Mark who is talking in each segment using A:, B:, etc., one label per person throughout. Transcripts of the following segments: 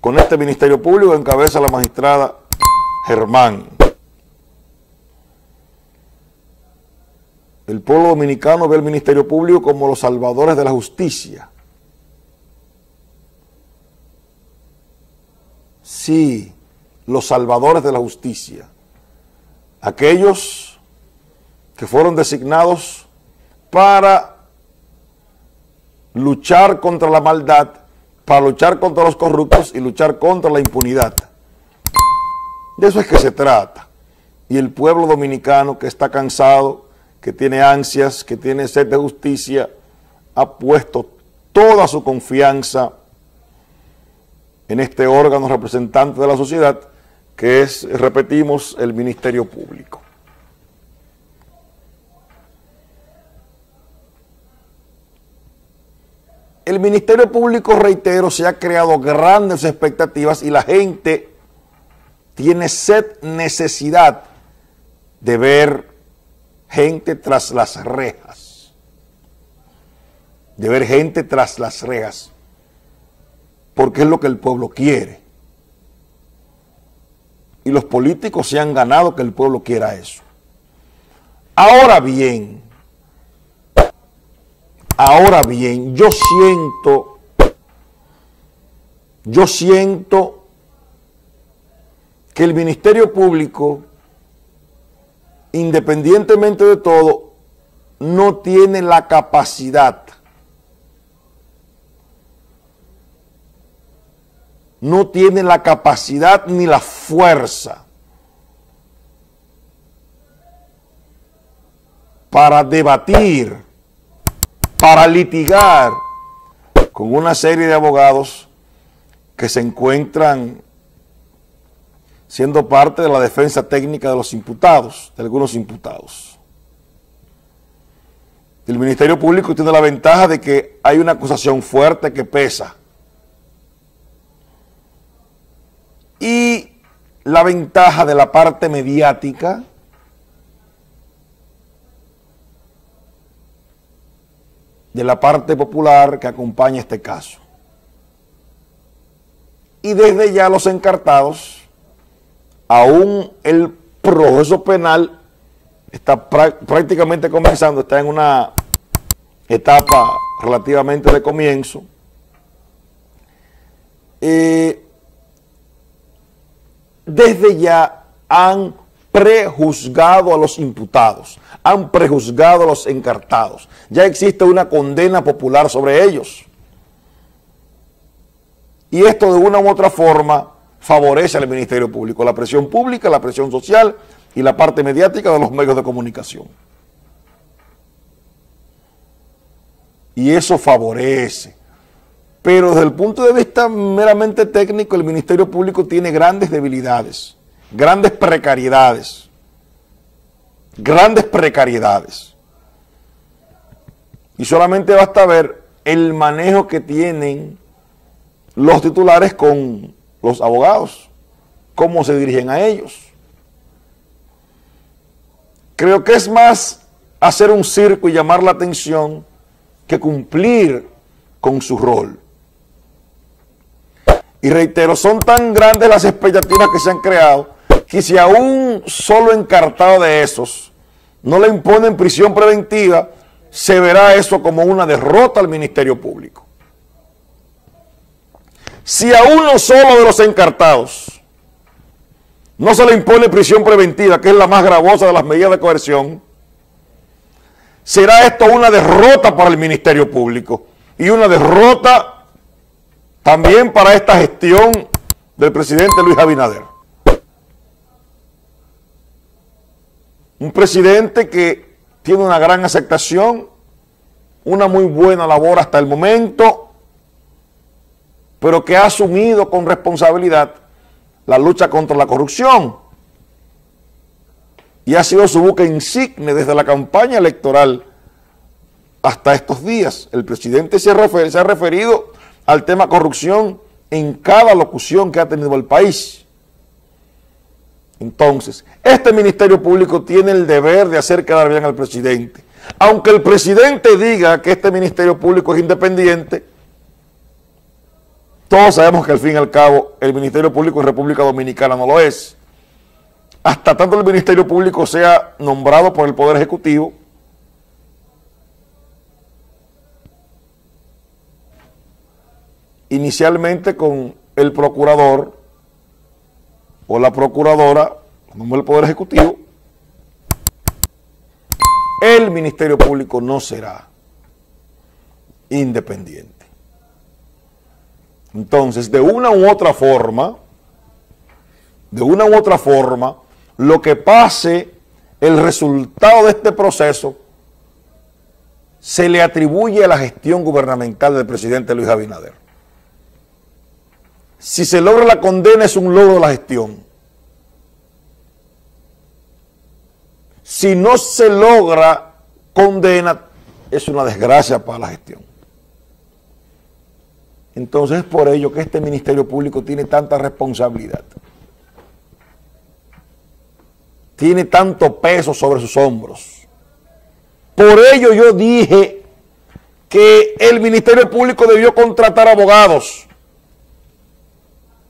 A: con este Ministerio Público encabeza la magistrada Germán. El pueblo dominicano ve al Ministerio Público como los salvadores de la justicia. Sí, los salvadores de la justicia. Aquellos que fueron designados para luchar contra la maldad, para luchar contra los corruptos y luchar contra la impunidad. De eso es que se trata. Y el pueblo dominicano que está cansado, que tiene ansias, que tiene sed de justicia, ha puesto toda su confianza en este órgano representante de la sociedad, que es, repetimos, el Ministerio Público. El Ministerio Público, reitero, se ha creado grandes expectativas y la gente tiene sed, necesidad de ver gente tras las rejas. De ver gente tras las rejas. Porque es lo que el pueblo quiere. Y los políticos se han ganado que el pueblo quiera eso. Ahora bien, Ahora bien, yo siento, yo siento que el Ministerio Público, independientemente de todo, no tiene la capacidad, no tiene la capacidad ni la fuerza para debatir para litigar con una serie de abogados que se encuentran siendo parte de la defensa técnica de los imputados, de algunos imputados. El Ministerio Público tiene la ventaja de que hay una acusación fuerte que pesa. Y la ventaja de la parte mediática de la parte popular que acompaña este caso. Y desde ya los encartados, aún el proceso penal está prácticamente comenzando, está en una etapa relativamente de comienzo. Eh, desde ya han prejuzgado a los imputados, han prejuzgado a los encartados. Ya existe una condena popular sobre ellos. Y esto de una u otra forma favorece al Ministerio Público, la presión pública, la presión social y la parte mediática de los medios de comunicación. Y eso favorece. Pero desde el punto de vista meramente técnico, el Ministerio Público tiene grandes debilidades grandes precariedades, grandes precariedades. Y solamente basta ver el manejo que tienen los titulares con los abogados, cómo se dirigen a ellos. Creo que es más hacer un circo y llamar la atención que cumplir con su rol. Y reitero, son tan grandes las expectativas que se han creado que si a un solo encartado de esos no le imponen prisión preventiva, se verá eso como una derrota al Ministerio Público. Si a uno solo de los encartados no se le impone prisión preventiva, que es la más gravosa de las medidas de coerción, será esto una derrota para el Ministerio Público y una derrota también para esta gestión del presidente Luis Abinader. Un presidente que tiene una gran aceptación, una muy buena labor hasta el momento, pero que ha asumido con responsabilidad la lucha contra la corrupción. Y ha sido su buque insigne desde la campaña electoral hasta estos días. El presidente se, se ha referido al tema corrupción en cada locución que ha tenido el país. Entonces, este Ministerio Público tiene el deber de hacer quedar bien al presidente. Aunque el presidente diga que este Ministerio Público es independiente, Todos sabemos que al fin y al cabo el Ministerio Público en República Dominicana no lo es. Hasta tanto el Ministerio Público sea nombrado por el Poder Ejecutivo, inicialmente con el procurador o la procuradora, como el Poder Ejecutivo, el Ministerio Público no será independiente. Entonces, de una u otra forma, de una u otra forma, lo que pase, el resultado de este proceso, se le atribuye a la gestión gubernamental del presidente Luis Abinader. Si se logra la condena es un logro de la gestión. Si no se logra condena, es una desgracia para la gestión. Entonces es por ello que este Ministerio Público tiene tanta responsabilidad. Tiene tanto peso sobre sus hombros. Por ello yo dije que el Ministerio Público debió contratar abogados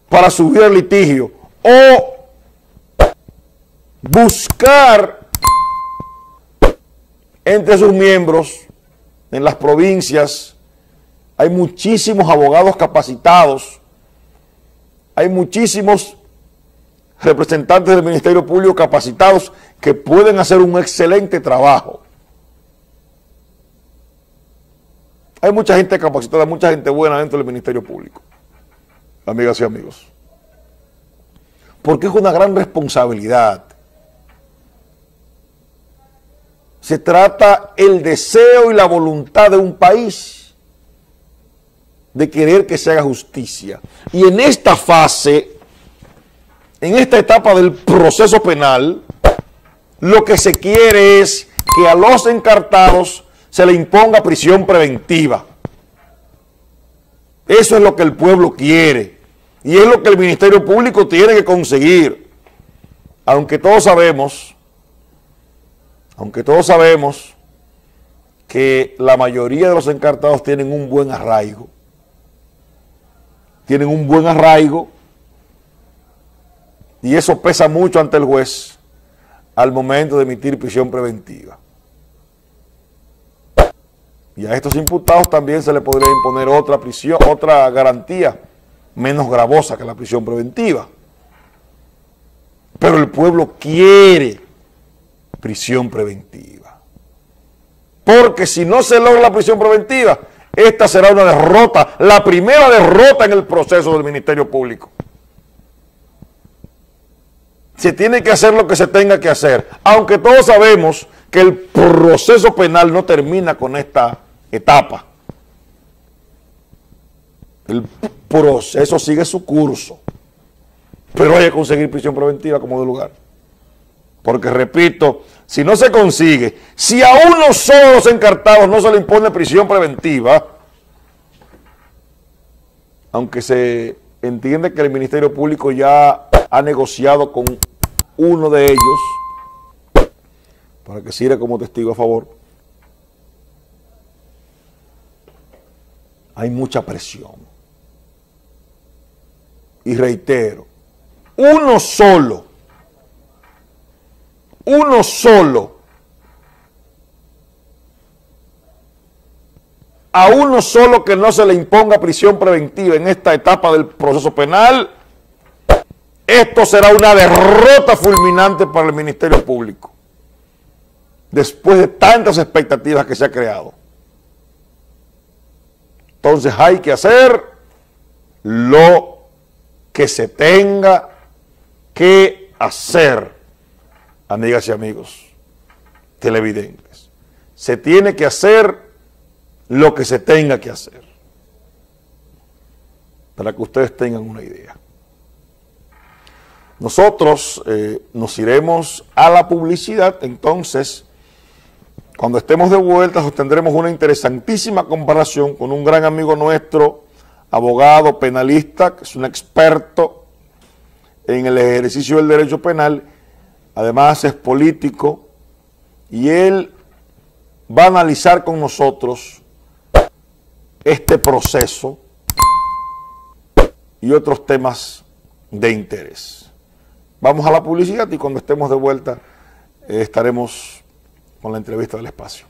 A: para subir el litigio o buscar entre sus miembros en las provincias. Hay muchísimos abogados capacitados, hay muchísimos representantes del Ministerio Público capacitados que pueden hacer un excelente trabajo. Hay mucha gente capacitada, mucha gente buena dentro del Ministerio Público, amigas y amigos. Porque es una gran responsabilidad. Se trata el deseo y la voluntad de un país de querer que se haga justicia. Y en esta fase, en esta etapa del proceso penal, lo que se quiere es que a los encartados se le imponga prisión preventiva. Eso es lo que el pueblo quiere. Y es lo que el Ministerio Público tiene que conseguir. Aunque todos sabemos, aunque todos sabemos que la mayoría de los encartados tienen un buen arraigo tienen un buen arraigo y eso pesa mucho ante el juez al momento de emitir prisión preventiva. Y a estos imputados también se le podría imponer otra prisión, otra garantía menos gravosa que la prisión preventiva. Pero el pueblo quiere prisión preventiva. Porque si no se logra la prisión preventiva, esta será una derrota, la primera derrota en el proceso del Ministerio Público. Se tiene que hacer lo que se tenga que hacer, aunque todos sabemos que el proceso penal no termina con esta etapa. El proceso sigue su curso, pero hay que conseguir prisión preventiva como de lugar. Porque repito, si no se consigue, si a uno solo los encartados no se le impone prisión preventiva, aunque se entiende que el Ministerio Público ya ha negociado con uno de ellos, para que sirva como testigo a favor, hay mucha presión. Y reitero, uno solo uno solo, a uno solo que no se le imponga prisión preventiva en esta etapa del proceso penal, esto será una derrota fulminante para el Ministerio Público, después de tantas expectativas que se ha creado. Entonces hay que hacer lo que se tenga que hacer amigas y amigos televidentes. Se tiene que hacer lo que se tenga que hacer. Para que ustedes tengan una idea. Nosotros eh, nos iremos a la publicidad, entonces, cuando estemos de vuelta, tendremos una interesantísima comparación con un gran amigo nuestro, abogado, penalista, que es un experto en el ejercicio del derecho penal, además es político, y él va a analizar con nosotros este proceso y otros temas de interés. Vamos a la publicidad y cuando estemos de vuelta eh, estaremos con la entrevista del espacio.